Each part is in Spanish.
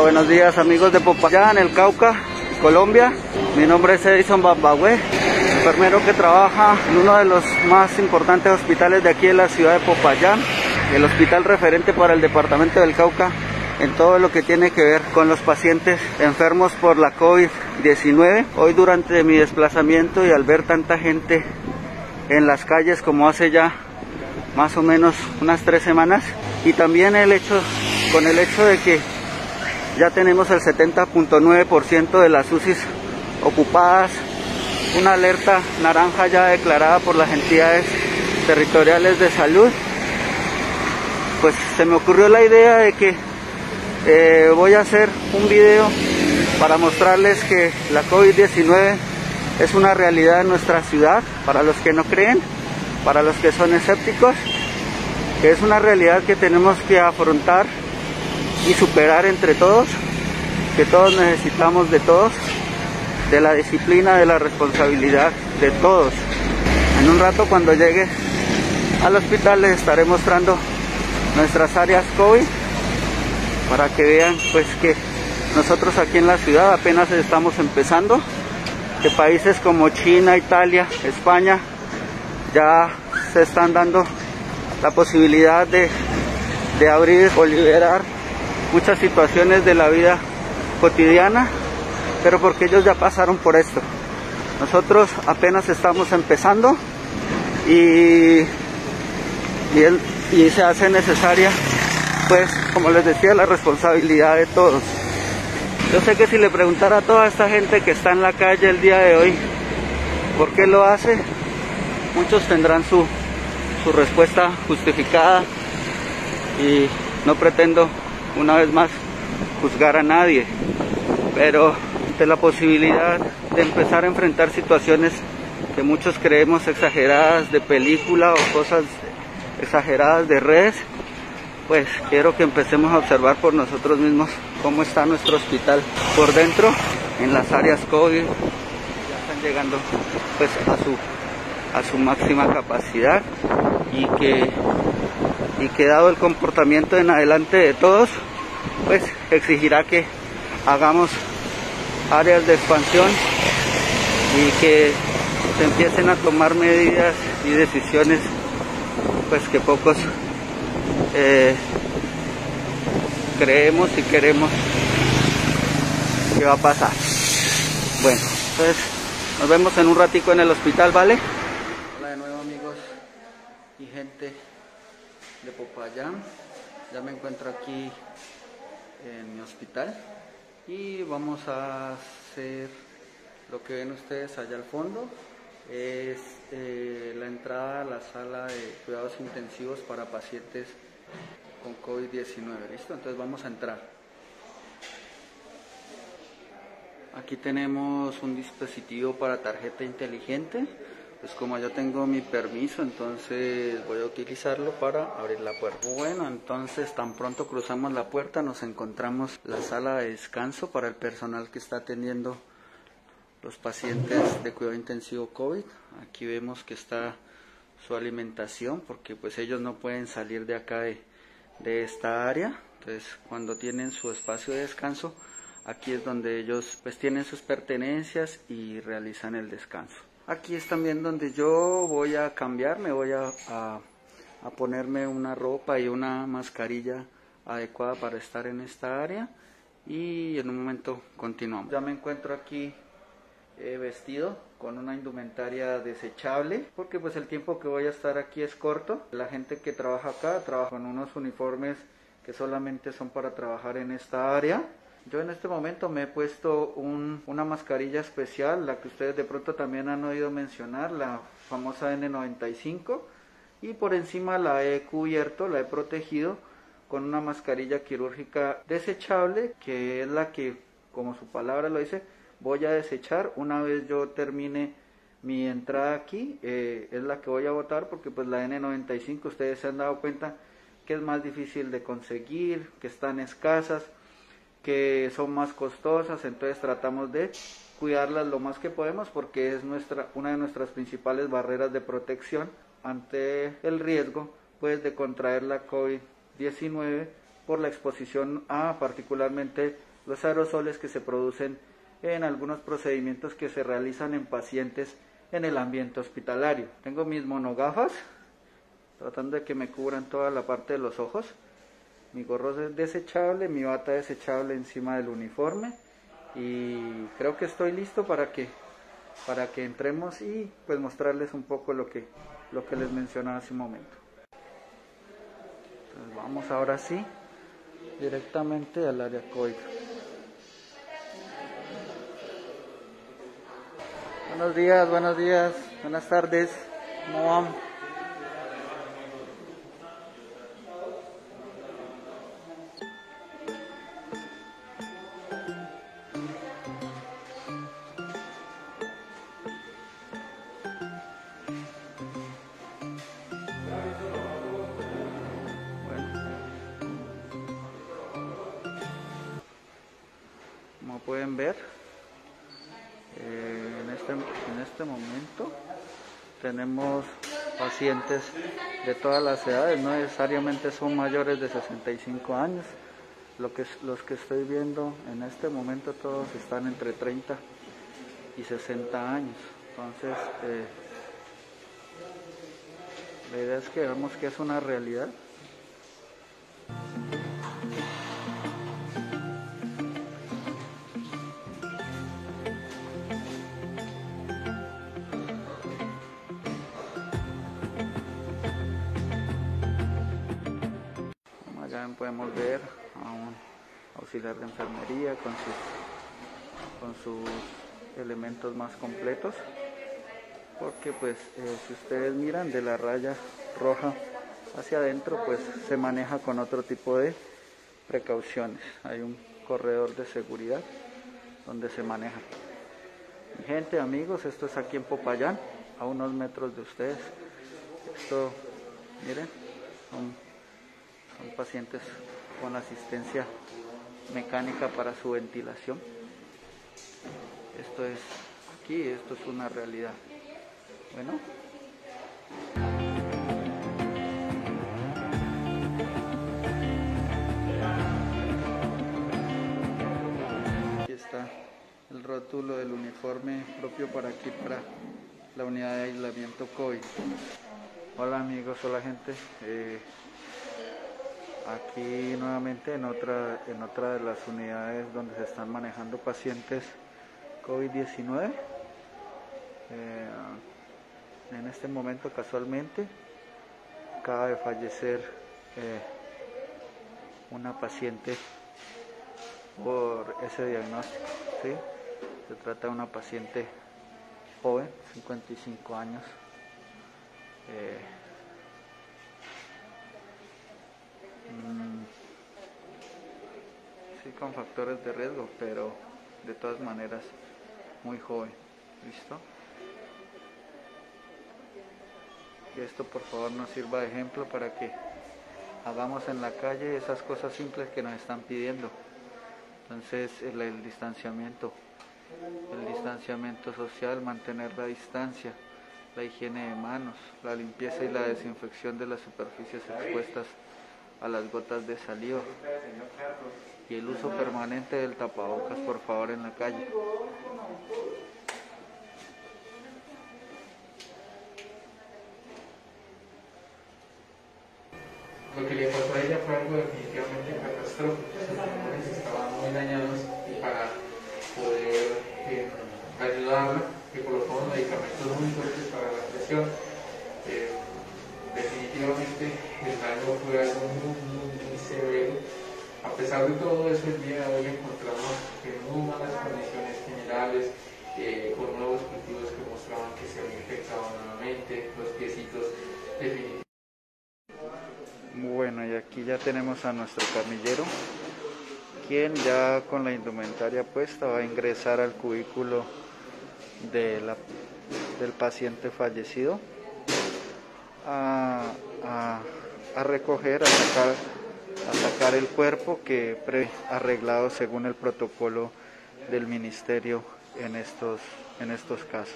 Buenos días amigos de Popayán, el Cauca, Colombia. Mi nombre es Edison Bambagüe, enfermero que trabaja en uno de los más importantes hospitales de aquí en la ciudad de Popayán, el hospital referente para el departamento del Cauca en todo lo que tiene que ver con los pacientes enfermos por la COVID-19. Hoy durante mi desplazamiento y al ver tanta gente en las calles como hace ya más o menos unas tres semanas y también el hecho con el hecho de que ya tenemos el 70.9% de las UCIs ocupadas, una alerta naranja ya declarada por las entidades territoriales de salud, pues se me ocurrió la idea de que eh, voy a hacer un video para mostrarles que la COVID-19 es una realidad en nuestra ciudad, para los que no creen, para los que son escépticos, que es una realidad que tenemos que afrontar y superar entre todos, que todos necesitamos de todos, de la disciplina, de la responsabilidad de todos. En un rato cuando llegue al hospital les estaré mostrando nuestras áreas COVID para que vean pues que nosotros aquí en la ciudad apenas estamos empezando, que países como China, Italia, España ya se están dando la posibilidad de, de abrir o liberar muchas situaciones de la vida cotidiana, pero porque ellos ya pasaron por esto. Nosotros apenas estamos empezando y, y, se hace necesaria, pues, como les decía, la responsabilidad de todos. Yo sé que si le preguntara a toda esta gente que está en la calle el día de hoy, ¿por qué lo hace? Muchos tendrán su, su respuesta justificada y no pretendo una vez más juzgar a nadie, pero de la posibilidad de empezar a enfrentar situaciones que muchos creemos exageradas de película o cosas exageradas de redes, pues quiero que empecemos a observar por nosotros mismos cómo está nuestro hospital por dentro, en las áreas COVID, ya están llegando pues a su a su máxima capacidad y que y que dado el comportamiento en adelante de todos, pues exigirá que hagamos áreas de expansión y que se empiecen a tomar medidas y decisiones pues que pocos eh, creemos y queremos que va a pasar. Bueno, entonces nos vemos en un ratico en el hospital, ¿vale? Hola de nuevo amigos y gente de Popayán. Ya me encuentro aquí en mi hospital y vamos a hacer lo que ven ustedes allá al fondo es eh, la entrada a la sala de cuidados intensivos para pacientes con COVID-19. ¿Listo? Entonces vamos a entrar. Aquí tenemos un dispositivo para tarjeta inteligente. Pues como ya tengo mi permiso, entonces voy a utilizarlo para abrir la puerta. Bueno, entonces tan pronto cruzamos la puerta nos encontramos la sala de descanso para el personal que está atendiendo los pacientes de cuidado intensivo COVID. Aquí vemos que está su alimentación porque pues ellos no pueden salir de acá de, de esta área. Entonces cuando tienen su espacio de descanso, aquí es donde ellos pues tienen sus pertenencias y realizan el descanso. Aquí es también donde yo voy a cambiar, me voy a, a, a, ponerme una ropa y una mascarilla adecuada para estar en esta área y en un momento continuamos. Ya me encuentro aquí eh, vestido con una indumentaria desechable porque pues el tiempo que voy a estar aquí es corto. La gente que trabaja acá trabaja con unos uniformes que solamente son para trabajar en esta área yo en este momento me he puesto un, una mascarilla especial, la que ustedes de pronto también han oído mencionar, la famosa N95, y por encima la he cubierto, la he protegido con una mascarilla quirúrgica desechable, que es la que, como su palabra lo dice, voy a desechar una vez yo termine mi entrada aquí, eh, es la que voy a botar porque pues la N95 ustedes se han dado cuenta que es más difícil de conseguir, que están escasas, que son más costosas, entonces tratamos de cuidarlas lo más que podemos porque es nuestra una de nuestras principales barreras de protección ante el riesgo pues de contraer la COVID-19 por la exposición a particularmente los aerosoles que se producen en algunos procedimientos que se realizan en pacientes en el ambiente hospitalario. Tengo mis monogafas, tratando de que me cubran toda la parte de los ojos. Mi gorro es desechable, mi bata desechable encima del uniforme y creo que estoy listo para que para que entremos y pues mostrarles un poco lo que lo que les mencionaba hace un momento. Entonces vamos ahora sí directamente al área COVID. Buenos días, buenos días, buenas tardes. ¿Cómo? Pueden ver, eh, en, este, en este momento tenemos pacientes de todas las edades, no necesariamente son mayores de 65 años. Lo que, los que estoy viendo en este momento todos están entre 30 y 60 años. Entonces, eh, la idea es que vemos que es una realidad. Podemos ver a un auxiliar de enfermería con sus, con sus elementos más completos. Porque pues eh, si ustedes miran de la raya roja hacia adentro pues se maneja con otro tipo de precauciones. Hay un corredor de seguridad donde se maneja. Mi gente amigos esto es aquí en Popayán a unos metros de ustedes. Esto miren son, son pacientes con asistencia mecánica para su ventilación esto es aquí esto es una realidad bueno. Aquí está el rótulo del uniforme propio para aquí, para la unidad de aislamiento COVID. Hola amigos, hola gente. Eh, aquí nuevamente en otra, en otra de las unidades donde se están manejando pacientes COVID-19. Eh, en este momento casualmente acaba de fallecer eh, una paciente por ese diagnóstico. Se trata de una paciente joven, 55 años. Eh, sí, con factores de riesgo, pero de todas maneras muy joven. ¿Listo? que esto por favor nos sirva de ejemplo para que hagamos en la calle esas cosas simples que nos están pidiendo. Entonces el distanciamiento, el distanciamiento social, mantener la distancia, la higiene de manos, la limpieza y la desinfección de las superficies expuestas a las gotas de saliva y el uso permanente del tapabocas por favor en la calle. lo que le pasó a ella fue algo definitivamente catastrófico. Sus pulmones estaban muy dañados y para poder eh, ayudarla, le colocamos medicamentos muy fuertes para la presión. Eh, definitivamente el daño fue algo muy, muy, severo. A pesar de todo eso, el día de hoy encontramos en muy malas condiciones generales, eh, con nuevos cultivos que mostraban que se había infectado nuevamente, los piecitos definitivamente bueno, y aquí ya tenemos a nuestro camillero, quien ya con la indumentaria puesta va a ingresar al cubículo de la, del paciente fallecido a, a, a recoger, a sacar, a sacar el cuerpo que pre arreglado según el protocolo del ministerio en estos, en estos casos.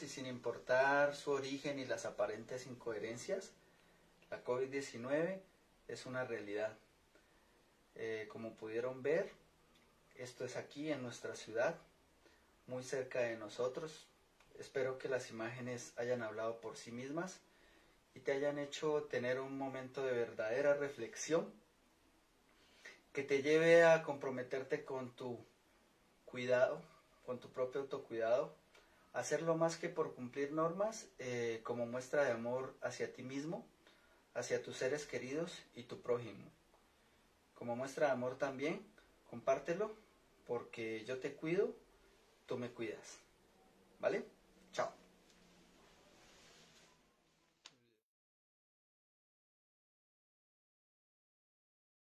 Y sin importar su origen y las aparentes incoherencias, la COVID-19 es una realidad. Eh, como pudieron ver, esto es aquí en nuestra ciudad, muy cerca de nosotros. Espero que las imágenes hayan hablado por sí mismas y te hayan hecho tener un momento de verdadera reflexión que te lleve a comprometerte con tu cuidado, con tu propio autocuidado, hacerlo más que por cumplir normas eh, como muestra de amor hacia ti mismo, hacia tus seres queridos y tu prójimo. Como muestra de amor también, compártelo porque yo te cuido, tú me cuidas. ¿Vale? Chao.